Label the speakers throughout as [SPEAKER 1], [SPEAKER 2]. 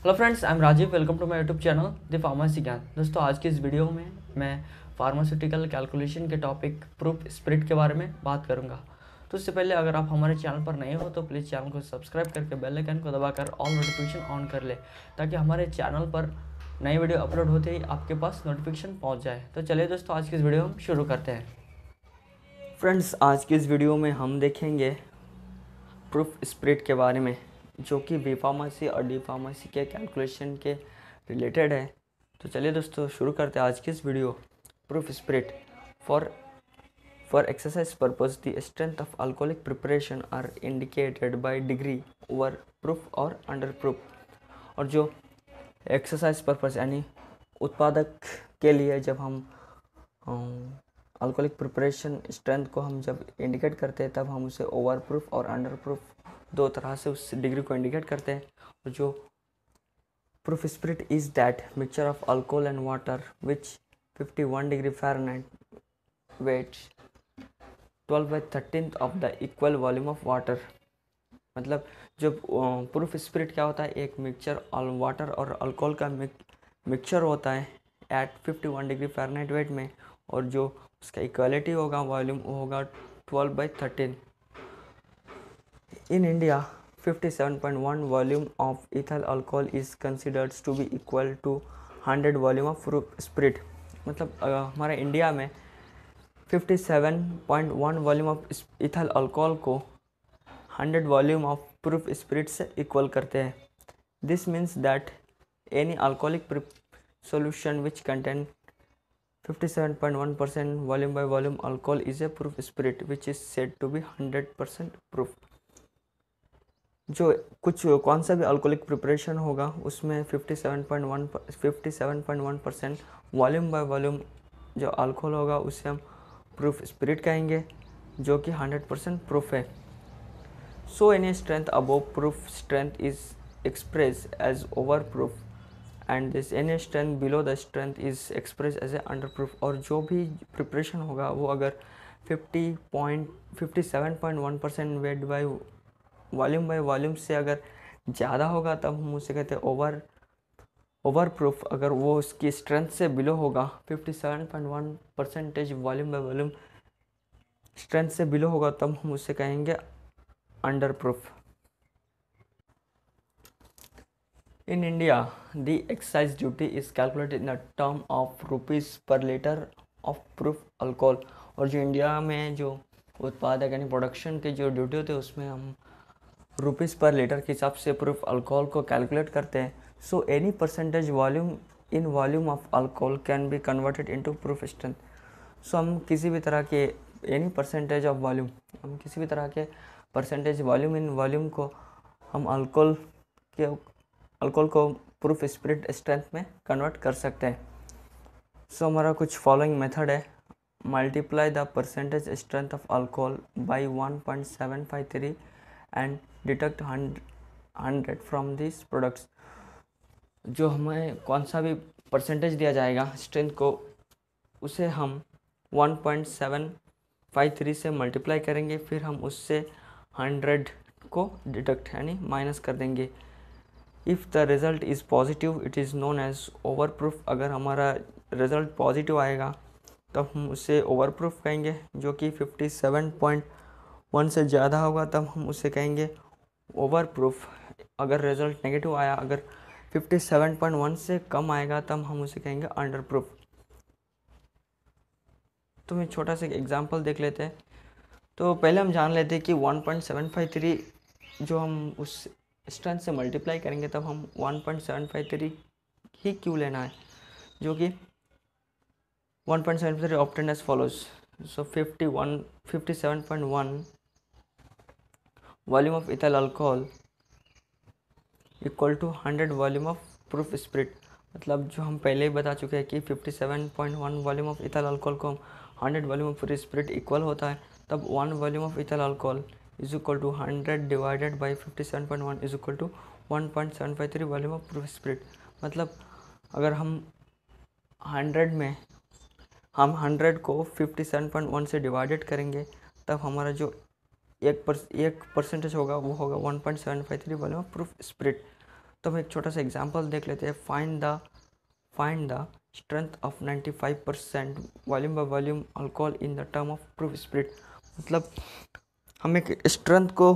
[SPEAKER 1] Hello friends I am Rajiv welcome to my YouTube channel the pharmacy ज्ञान दोस्तों, आज के इस वीडियो में मैं फार्मास्यूटिकल कैलकुलेशन के टॉपिक प्रूफ स्प्रिट के बारे में बात करूँगा। तो उससे पहले अगर आप हमारे चैनल पर नए हो तो प्लीज़ चैनल को सब्सक्राइब करके बेल आइकन को दबाकर ऑल नोटिफिकेशन ऑन कर ले, ताकि हमारे चैनल पर नई वीडियो अपलोड होते ही आपके पास नोटिफिकेशन पहुँच जाए। तो चलिए दोस्तों, आज की इस वीडियो हम शुरू करते हैं। फ्रेंड्स आज की इस वीडियो में हम देखेंगे प्रूफ स्प्रिट के बारे में। जो कि बी फार्मेसी और डी फार्मेसी के कैलकुलेशन के रिलेटेड है। तो चलिए दोस्तों, शुरू करते हैं आज की इस video proof spirit for for exercise purpose the strength of alcoholic preparation are indicated by degree over proof और अंडर प्रूफ और जो एक्सरसाइज पर्पज यानी उत्पादक के लिए जब हम अल्कोहलिक प्रिपरेशन स्ट्रेंथ को हम जब इंडिकेट करते हैं, तब हम उसे ओवर प्रूफ और अंडर प्रूफ दो तरह से उस डिग्री को इंडिकेट करते हैं। और जो proof spirit is that mixture of alcohol and water which 51 degree Fahrenheit weight 12 by thirteen of the equal volume of water मतलब जो प्रूफ स्प्रिट क्या होता है? एक मिक्सचर वाटर और अल्कोहल का मिक्सचर होता है एट 51 डिग्री फ़ारेनहाइट वेट में। और जो उसका इक्वलिटी होगा वॉल्यूम होगा 12 by thirteen in india 57.1 volume of ethyl alcohol is considered to be equal to 100 volume of spirit. मतलब हमारे इंडिया में 57.1 वॉल्यूम ऑफ़ इथल अल्कोहल को 100 वॉल्यूम ऑफ़ प्रूफ स्प्रिट से इक्वल करते हैं। This means that any alcoholic solution which content 57.1 percent volume by volume alcohol is a proof spirit which is set to be 100 percent proof जो कुछ कौन सा भी alcoholic preparation होगा, उसमें 57.1 57.1 परसेंट वॉल्यूम बाय वॉल्यूम जो अल्कोहल होगा, उसे हम प्रूफ स्पिरिट कहेंगे, जो कि 100 परसेंट प्रूफ है। So any strength above proof strength is express as over proof and this any strength below the strength is express as a under proof और जो भी प्रिपरेशन होगा, वो अगर 50 point fifty seven point one percent weight by volume by volume से अगर ज़्यादा होगा, तब हम उसे कहते हैं ओवर ओवर प्रूफ अगर वो उसकी स्ट्रेंथ से बिलो होगा 57.1 percentage volume by volume strength से बिलो होगा, तब हम उसे कहेंगे under proof in India the excise duty is calculated in the term of rupees per litre of proof alcohol और जो इंडिया में जो उत्पादक यानी प्रोडक्शन के जो ड्यूटी होते हैं, उसमें हम रुपीज़ पर लीटर के हिसाब से प्रूफ अल्कोहल को कैलकुलेट करते हैं। So any percentage volume in volume of alcohol can be converted into proof strength so हम किसी भी तरह के एनी परसेंटेज ऑफ़ वॉल्यूम हम किसी भी तरह के परसेंटेज वॉल्यूम इन वॉल्यूम को हम अल्कोहल के अल्कोहल को प्रूफ स्प्रिट स्ट्रेंथ में कन्वर्ट कर सकते हैं। सो so, हमारा कुछ फॉलोइंग मेथड है। Multiply the percentage strength of alcohol by 1.753 and detect hundred from this products जो हमें कौन सा भी परसेंटेज दिया जाएगा स्ट्रेंथ को, उसे हम 1.753 से मल्टीप्लाई करेंगे, फिर हम उससे 100 को डिटेक्ट यानी माइनस कर देंगे। If the result is positive it is known as over proof अगर हमारा रिज़ल्ट पॉजिटिव आएगा तो हम उसे ओवर प्रूफ कहेंगे, जो कि 57.1 से ज़्यादा होगा, तब हम उसे कहेंगे ओवर प्रूफ अगर रिज़ल्ट नेगेटिव आया, अगर 57.1 से कम आएगा, तब हम उसे कहेंगे अंडर प्रूफ तो मैं छोटा सा एग्जांपल देख लेते हैं। तो पहले हम जान लेते हैं कि 1.753 जो हम उस स्ट्रेंथ से मल्टीप्लाई करेंगे, तब हम 1.753 ही क्यों लेना है? जो कि 1.73 obtain as follows so 51 57.1 volume of ethyl alcohol equal to hundred volume of proof spirit मतलब जो हम पहले ही बता चुके हैं कि 57.1 वॉल्यूम ऑफ़ इथल अल्कोहल को हम 100 volume of proof spirit equal होता है, तब one volume of ethyl alcohol is equal to hundred divided point one is equal to one point seven five three volume of proof spirit मतलब अगर हम hundred में, हम हंड्रेड को fifty seven point one से डिवाइडेड करेंगे, तब हमारा जो एक पर, एक परसेंटेज होगा, वो होगा one point seven five three volume of proof spirit तो हम एक छोटा सा एग्जांपल देख लेते हैं. Find the find the strength of 95 percent volume by volume alcohol in the term of proof spirit मतलब हमें स्ट्रेंथ को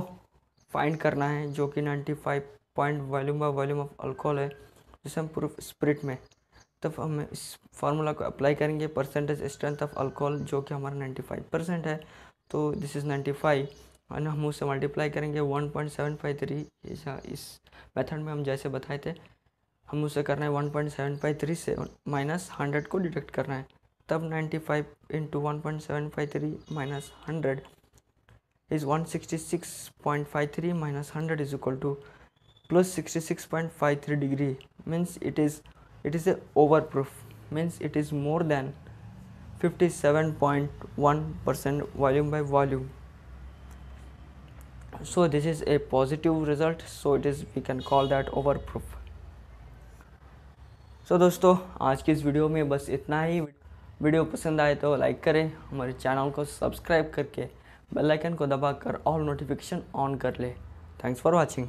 [SPEAKER 1] फाइंड करना है जो कि 95 point volume by volume of alcohol है, जिसे हम प्रूफ स्प्रिट में. तब हम इस फार्मूला को अप्लाई करेंगे परसेंटेज स्ट्रेंथ ऑफ़ अल्कोहल जो कि हमारा 95 परसेंट है. तो दिस इज़ 95 और हम उससे मल्टीप्लाई करेंगे 1.753 इस मेथड में हम जैसे बताए थे, हम उसे करना है 1.753 से माइनस हंड्रेड को डिडक्ट करना है। तब 95 five into one point seven five three minus hundred is one sixty six point five three minus hundred is equal to plus sixty six point five three degree means it is it is a overproof. Means it is more than 57.1 percent volume by volume. So, this is a positive result. So, it is, we can call that overproof. So, दोस्तों, आज की इस video में बस इतना ही। Video पसंद आए तो लाइक करें, हमारे चैनल को सब्सक्राइब करके बेल आइकन को दबाकर ऑल नोटिफिकेशन ऑन कर ले। Thanks for watching